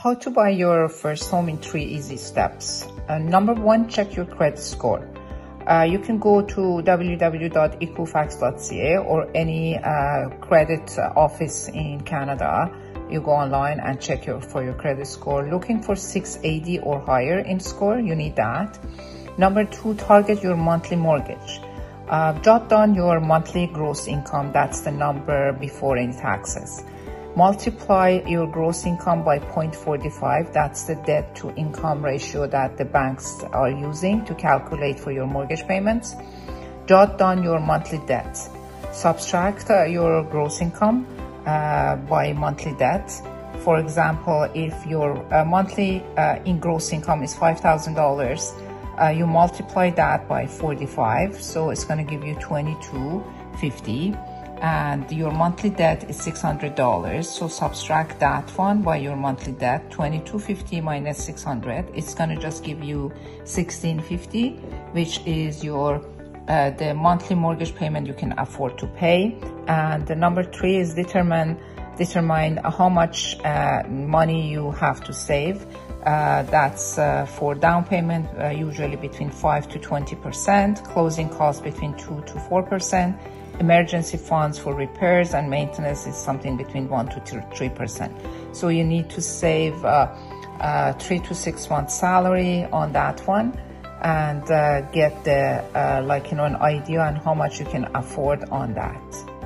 How to buy your first home in three easy steps. Uh, number one, check your credit score. Uh, you can go to www.equifax.ca or any uh, credit office in Canada. You go online and check your, for your credit score. Looking for 680 or higher in score, you need that. Number two, target your monthly mortgage. Uh, jot down your monthly gross income. That's the number before any taxes. Multiply your gross income by 0.45. That's the debt to income ratio that the banks are using to calculate for your mortgage payments. Jot down your monthly debt. Subtract uh, your gross income uh, by monthly debt. For example, if your uh, monthly uh, in gross income is $5,000, uh, you multiply that by 45, so it's going to give you 2250 and your monthly debt is $600 so subtract that one by your monthly debt 2250 minus 600 it's going to just give you 1650 which is your uh, the monthly mortgage payment you can afford to pay. And the number three is determine determine how much uh, money you have to save uh, that's uh, for down payment uh, usually between 5 to 20 percent closing costs between 2 to 4 percent emergency funds for repairs and maintenance is something between 1 to 3%. So you need to save uh, uh, 3 to 6 months salary on that one and uh, get the like you know an idea on how much you can afford on that.